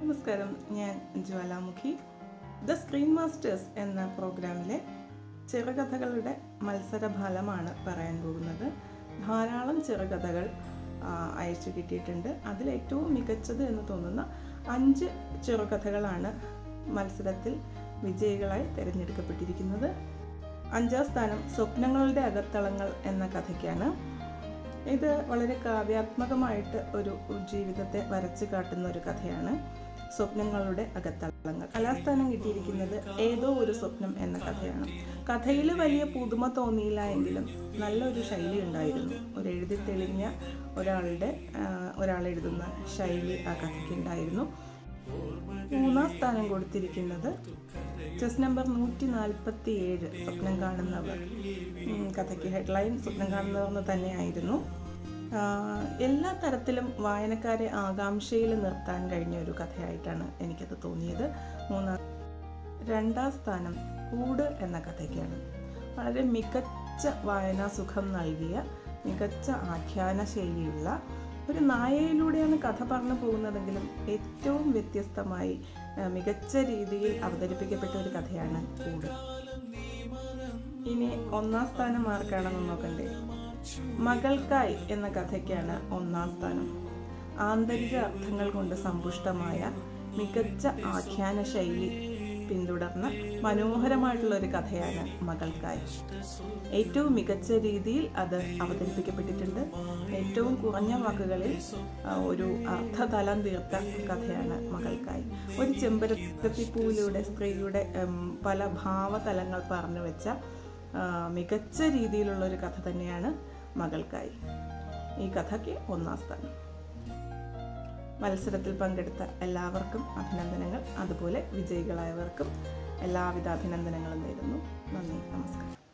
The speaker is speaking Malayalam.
നമസ്കാരം ഞാൻ ജ്വാലാമുഖി. ദ സ്ക്രീൻ മാസ്റ്റേഴ്സ് എന്ന പ്രോഗ്രാമിലെ ചെറുകഥകളുടെ മത്സരഫലമാണ് പറയാൻ പോകുന്നത്. ധാരാളം ചെറുകഥകൾ അയച്ചു കിട്ടിയിട്ടുണ്ട്. അതിലേറ്റവും മികച്ചത് എന്ന് തോന്നുന്ന അഞ്ച് ചെറുകഥകളാണ് മത്സരത്തിൽ വിജയികളായി തിരഞ്ഞെടുക്കപ്പെട്ടിരിക്കുന്നത്. അഞ്ചാം സ്ഥാനം സ്വപ്നങ്ങളുടെ അകത്തളങ്ങൾ എന്ന കഥയ്ക്കാണ്. ഇത് വളരെ കാവ്യാത്മകമായിട്ട് ഒരു ജീവിതത്തെ വരച്ചു കാട്ടുന്ന ഒരു കഥയാണ്. സ്വപ്നങ്ങളുടെ അകത്തളങ്ങൾ. കലാസ്ഥാനം കിട്ടിയിരിക്കുന്നത് ഏതോ ഒരു സ്വപ്നം എന്ന കഥയാണ്. കഥയിൽ വലിയ പുതുമ തോന്നിയില്ല എങ്കിലും നല്ലൊരു ശൈലി ഉണ്ടായിരുന്നു. ഒരു എഴുതി തെളിഞ്ഞ ഒരാളുടെ ഒരാൾ എഴുതുന്ന ശൈലി ആ കഥയ്ക്ക് ഉണ്ടായിരുന്നു. മൂന്നാം സ്ഥാനം കൊടുത്തിരിക്കുന്നത് ചെസ് നമ്പർ നൂറ്റി നാൽപ്പത്തി ഏഴ് സ്വപ്നം കാണുന്നവർ. കഥയ്ക്ക് ഹെഡ്ലൈൻ സ്വപ്നം കാണുന്നതെന്ന് തന്നെയായിരുന്നു. എല്ലാ തരത്തിലും വായനക്കാരെ ആകാംക്ഷയിൽ നിർത്താൻ കഴിഞ്ഞ ഒരു കഥയായിട്ടാണ് എനിക്കത് തോന്നിയത്. മൂന്നാം രണ്ടാം സ്ഥാനം കൂട് എന്ന കഥയ്ക്കാണ്. വളരെ മികച്ച വായനാ സുഖം നൽകിയ മികച്ച ആഖ്യാന ശൈലിയുള്ള ഒരു നായയിലൂടെയാണ് കഥ പറഞ്ഞു പോകുന്നതെങ്കിലും ഏറ്റവും വ്യത്യസ്തമായി മികച്ച രീതിയിൽ അവതരിപ്പിക്കപ്പെട്ട ഒരു കഥയാണ് കൂട്. ഒന്നാം സ്ഥാനം ആർക്കാണെന്ന് നോക്കണ്ടേ? മകൾക്കായി എന്ന കഥയ്ക്കാണ് ഒന്നാം സ്ഥാനം. ആന്തരിക അർത്ഥങ്ങൾ കൊണ്ട് സമ്പുഷ്ടമായ മികച്ച ആഖ്യാന ശൈലി പിന്തുടർന്ന മനോഹരമായിട്ടുള്ള ഒരു കഥയാണ് മകൾക്കായി. ഏറ്റവും മികച്ച രീതിയിൽ അത് അവതരിപ്പിക്കപ്പെട്ടിട്ടുണ്ട്. ഏറ്റവും കുറഞ്ഞ വാക്കുകളിൽ ഒരു അർത്ഥതലം തീർത്ത കഥയാണ് മകൾക്കായി. ഒരു ചെമ്പരത്തിപ്പൂവിലൂടെ സ്ത്രീയുടെ പല ഭാവതലങ്ങൾ പറഞ്ഞു വെച്ച മികച്ച രീതിയിലുള്ള ഒരു കഥ തന്നെയാണ് മകൾക്കായി. ഈ കഥയ്ക്ക് ഒന്നാം സ്ഥാനം. മത്സരത്തിൽ പങ്കെടുത്ത എല്ലാവർക്കും അഭിനന്ദനങ്ങൾ. അതുപോലെ വിജയികളായവർക്കും എല്ലാവിധ അഭിനന്ദനങ്ങളും നേരുന്നു. നന്ദി നമസ്കാരം.